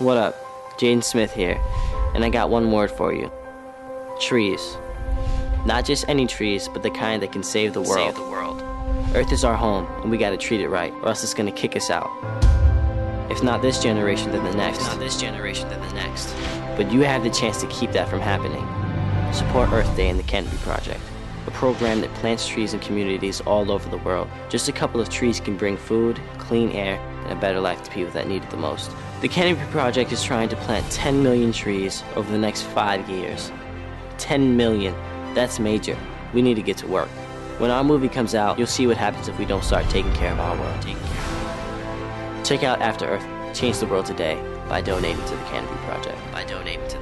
What up? Jaden Smith here, and I got one word for you. Trees. Not just any trees, but the kind that can save the world. Save the world. Earth is our home, and we gotta treat it right, or else it's gonna kick us out. If not this generation, then the next. If not this generation, then the next. But you have the chance to keep that from happening. Support Earth Day and the Canopy Project, a program that plants trees in communities all over the world. Just a couple of trees can bring food, clean air, and a better life to people that need it the most. The Canopy Project is trying to plant 10 million trees over the next five years. 10 million. That's major. We need to get to work. When our movie comes out, you'll see what happens if we don't start taking care of our world. Check out After Earth, Change the World Today by donating to the Canopy Project. By donating to the Canopy